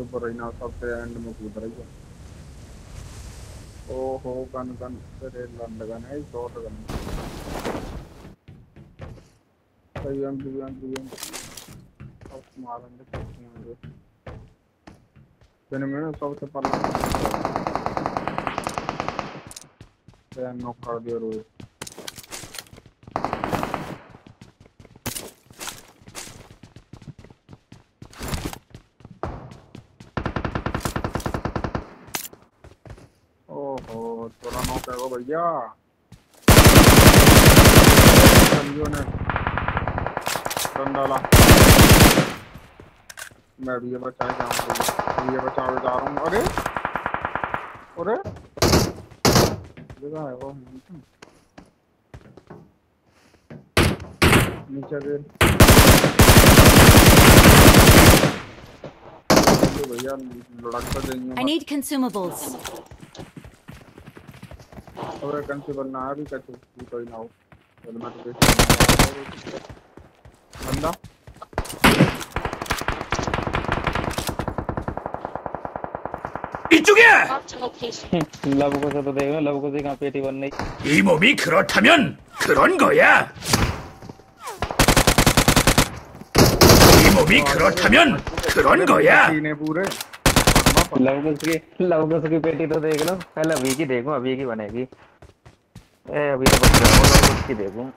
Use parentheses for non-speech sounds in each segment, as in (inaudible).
ऊपर रही ना सबसे एंड में कूद रही है। ओहो गन गन तेरे लंड गन है शॉट गन सही M B M B M अब मारेंगे मारेंगे मैंने मैंने सबसे पहले नॉक कर दिया रोज ओहो थोड़ा नॉक है वो भैया। संजू ने रन डाला। मैं भी ये बचाए जाऊँगा ये बचा जा रहा हूँ। अरे! अरे! जगह है वो। नीचे दे भैया लड़क तो I देंगे need consumables. और कंसिबल ना है भी कछु भी कोई ना हो चल मैं तो देख बंदा 이쪽이야! Marked a location. लव को से तो देख लो लव को से कहाँ पेटी बन रही 이 몸이 그렇다면 그런 거야. 이 몸이 그렇다면 그런 거야. सीने पूरे लव को की लव को पेटी तो देख लो। पहले अभी की देखो अभी की बनेगी। ए अभी तो बच जाओ लव को देखूँ।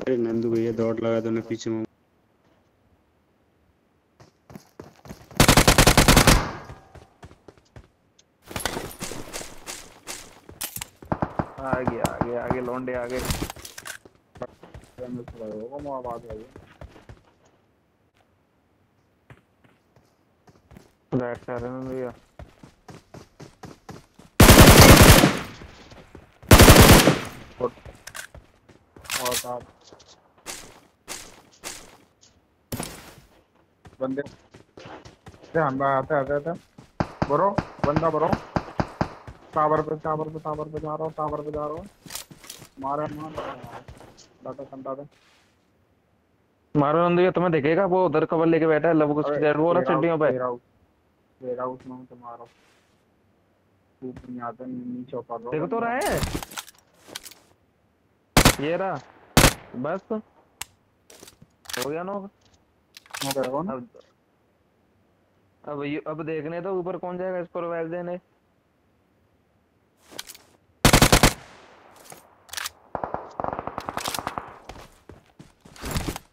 अरे नंदू भैया दौड़ लगा दो ना पीछे में आगे आगे आगे लौंडे आगे। होगा मैं आवाज़ आई बैठ कर रहे हैं भैया। और बंदे ध्यान में आते आते आते बरो बंदा बरो टावर पे टावर पे टावर पे जा रहा हूँ टावर पे जा रहा हूँ। मारे मार। डाटा संटा दे। मारो नंदू ये तुम्हें देखेगा? वो उधर कवर लेके बैठा है लव को उसकी साइड वो ना सीढ़ियों पे। तेरा उसमें हूँ तो नहीं देख तो रहा है। ये रहा। बस। हो गया ना मैं कह रहा हूँ अब अब ये अब देखने तो ऊपर कौन जाएगा इसको रिवाइव देने।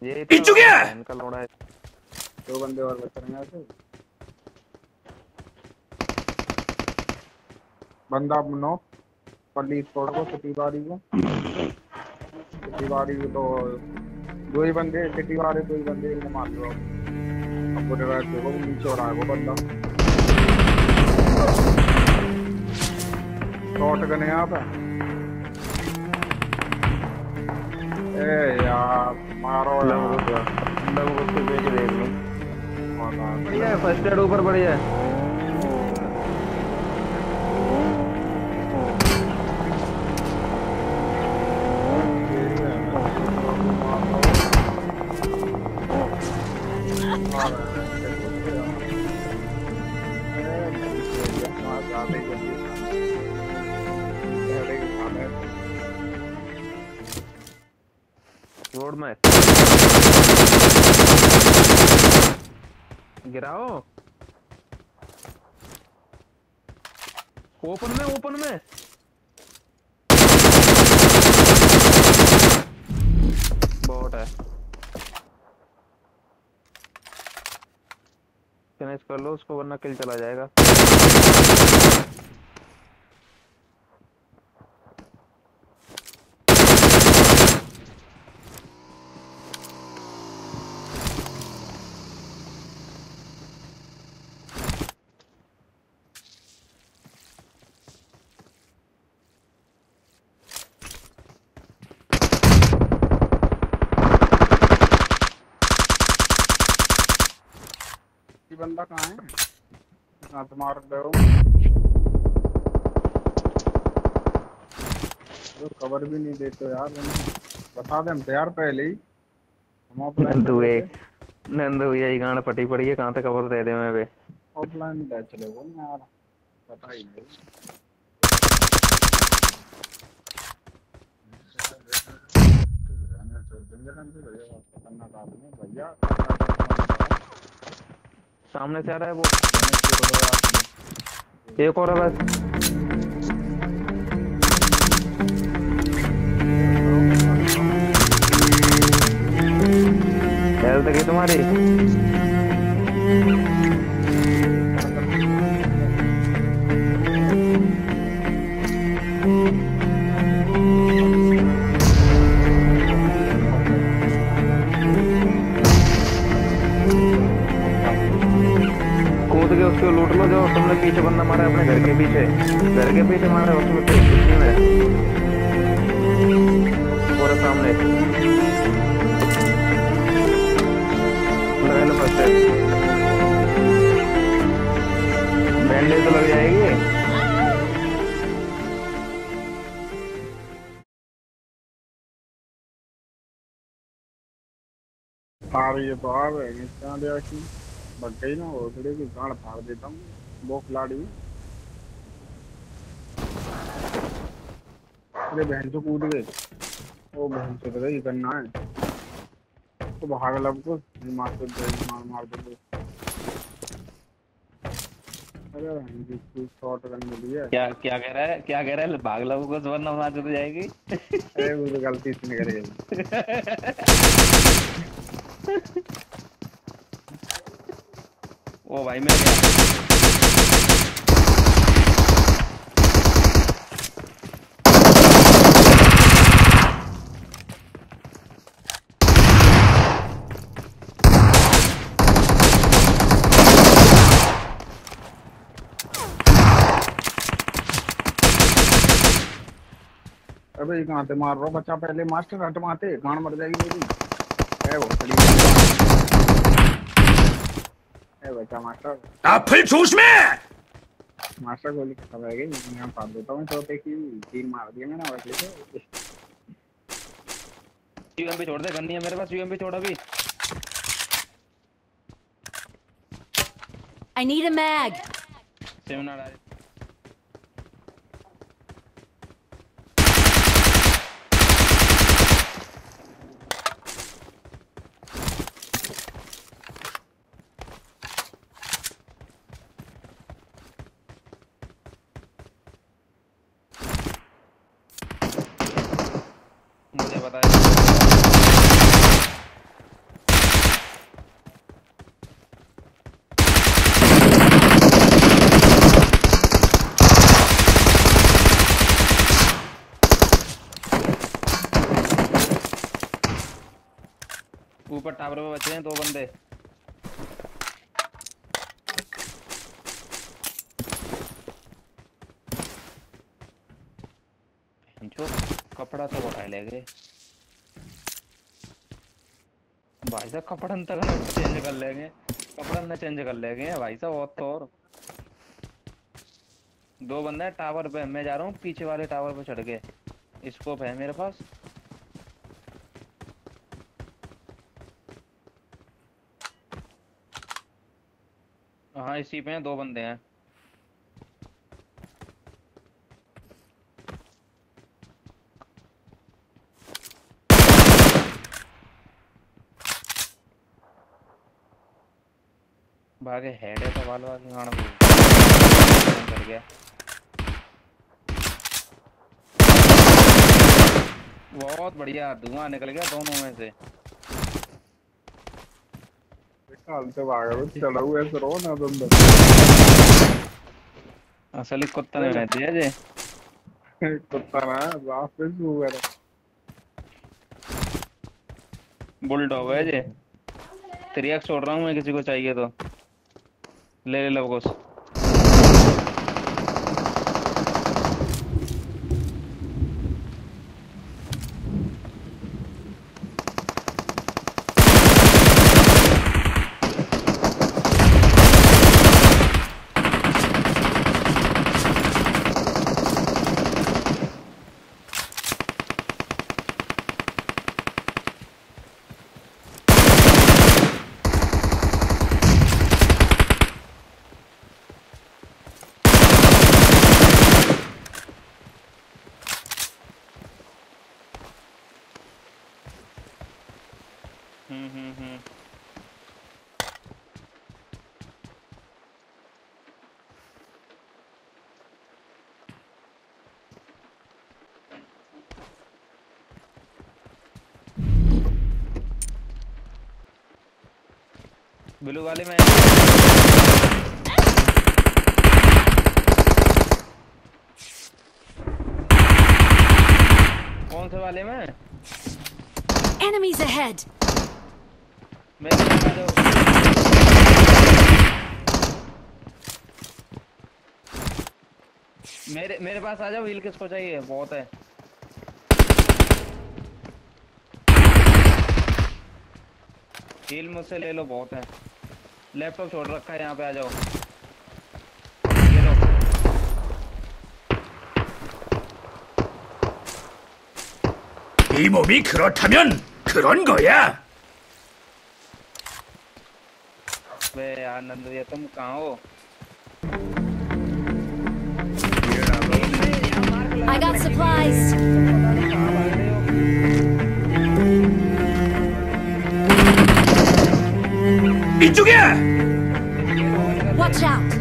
ये तो इचुकिया! इनका लोड़ा है। दो बंदे और बच रहे हैं बंदा नो पल्ली छोड़ को सिटी बारी को। सिटी को तो दो ही बंदे सिटी वाले दो ही बंदे इन्हें मार दो। अब पूरे रात देखो वो नीचे हो रहा है वो बंदा। शॉट गन है यहाँ पे ए यार मारो यार। को लव को भेज देख लो बढ़िया है फ़र्स्ट एड ऊपर बढ़िया है। रोड में गिराओ। ओपन में ओपन में। बहुत है। कर लो उसको वरना किल चला जाएगा ये बंदा कहाँ है। हाँ तुम्हारा दो तो कवर भी नहीं देते यार बता दे हम तो यार पहले ही। तू एक नंद भैया ही गाना पटी पड़ी है कहाँ तक खबर दे दे मैं बे ऑफलाइन बैच चले वो यार पता ही नहीं। (laughs) भैया। सामने से आ रहा है वो। एक और है बस। हेल्थ की तुम्हारी। उसको लूट लो जो तुमने पीछे बंदा मारा अपने घर के पीछे। घर के पीछे मारा उसमें कुछ नहीं है सामने। लगा लो बैंडेज तो लग जाएगी। आ रही है तो आ रहे हैं दे की बच गई ना थोड़ी की गाड़ फाड़ देता हूँ। वो खिलाड़ी अरे बहन तो कूद गए। वो बहन से तो गई करना है। तो भाग लब को मार तो दे मार मार दे। अरे बहन जी कोई शॉट गन मिली है। क्या क्या कह रहा है क्या कह रहा है? भाग लो को वरना वहाँ चली जाएगी। अरे वो तो गलती से निकल गई। (laughs) ओ भाई मैं अबे कहाँ से मार रहा बच्चा पहले मास्टर हट मारते गांड मर जाएगी मेरी। है वो है बचा मास्टर आप फिर चूस में मास्टर गोली खत्म रह गई मैं हम फाड़ देता हूँ तो पे की तीन मार दिए मैंने वैसे से यूएमपी छोड़ दे गन नहीं है मेरे पास यूएमपी छोड़ अभी I need I need a mag. Seminar. Tower पे बचे हैं दो बंदे। कपड़ा तो उठा ले गए। भाई साहब, कपड़ा न तक चेंज कर लेंगे कपड़ा न चेंज कर लेंगे भाई साहब, और तो और। दो बंदे टावर पे, मैं जा रहा हूँ, पीछे वाले टावर पे चढ़ के। स्कोप है मेरे पास। हाँ इसी पे हैं, दो बंदे हैं। भागे हेड है तो वाल गाना कर गया। बहुत बढ़िया, धुआँ निकल गया दोनों में से। चला हुआ ऐसे रो ना असली कुत्ता नहीं रहती है जे कुत्ता ना बुलडॉग है जी त्रियक छोड़ रहा हूँ मैं किसी को चाहिए तो ले ले हम्म ब्लू वाले में कौन से वाले में? Enemies ahead. मेरे पास आ जाओ मेरे मेरे पास आ जाओ व्हील किसको चाहिए बहुत है व्हील मुझसे ले लो बहुत है लैपटॉप छोड़ रखा है यहाँ पे आ जाओ ये लो 네 몸이 그렇다면 그런 거야. तुम कहाँ हो I got supplies. It's Watch out.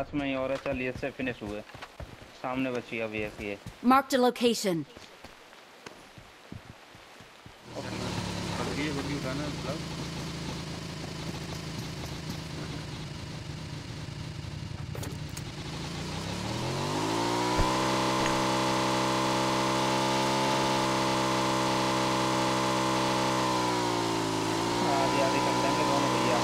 पास में ही और है चल ये से फिनिश हुए। सामने बची अभी एक ये। Marked a location. बग्गी बग्गी उठाना मतलब आधी आधी कर लेंगे दोनों भैया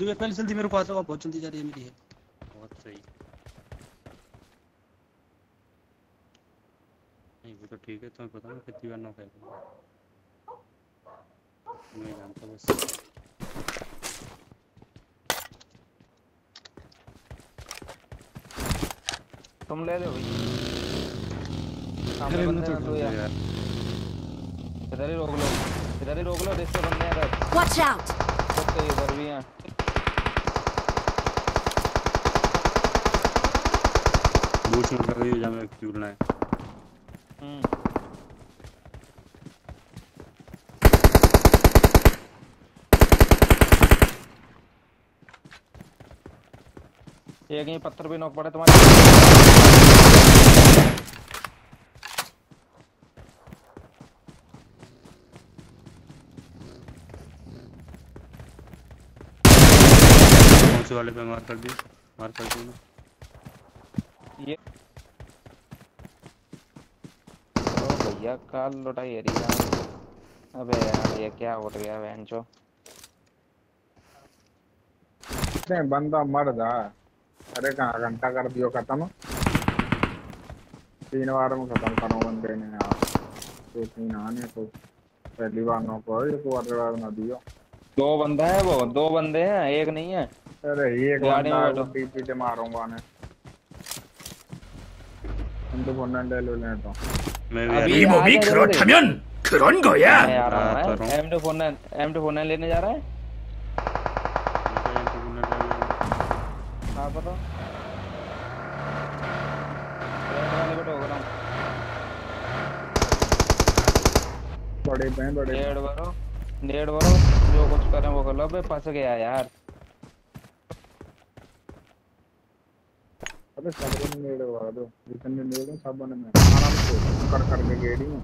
नंदू यार पहले जल्दी मेरे को आता बहुत जल्दी जा रही है मेरी है बहुत सही। नहीं वो तो ठीक है तुम्हें पता ना कितनी बार नौका है। मैं जानता बस। तुम ले लो भैया सामने अरे मैं बंदे तो हैं, तो यार। यार। इधर ही रोक लो इधर ही रोक लो रिश्ते बंदे हैं इधर। Watch out! कुत्ते इधर भी हैं। बूट में कर रही जा मैं क्यूरना है हम्म। एक ही पत्थर भी नोक पड़े तुम्हारे। वाले पे मार कर दी? मार कर दी ना ये ओ भैया काल लुटाई एरिया अबे यार ये क्या उठ गया वेंचो नहीं बंदा मर जा। अरे कहाँ घंटा कर दियो खत्म। तीन बार में खत्म करो बंदे ने यार। एक ही ना आने तो पहली बार नो हुआ एक बार बार ना दियो। दो बंदा है वो दो बंदे हैं एक नहीं है। अरे एक में बंदा से मारूँगा ने हम तो फ़ोन ले लो ले तो मैं अभी- भी 이 몸이 아, 그렇다면 그런 मैं 거야. आ रहा हाँ, हूँ तो मैं M two phone M two phone लेने जा रहा है हाँ पता रेड वाले पे ठोक रहा हूँ बड़े पे बड़े नेड भरो नेड भरो जो कुछ करें वो कर लो अबे फंस गया यार अबे सबने मेरे लगा दो जितने मेरे सबने मैं आराम से कर कर के गेड़ी हूँ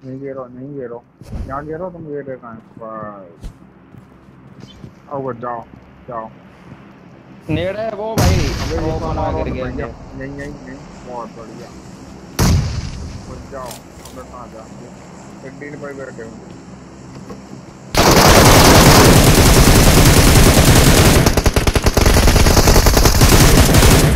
नहीं गिरो नहीं गिरो यहाँ गिरो तुम गिरे कहाँ बस आओ जाओ जाओ नेड है वो भाई वो बना कर गया नहीं नहीं नहीं बहुत बढ़िया जाओ अबे कहाँ जा गड्डी पे बैठे हो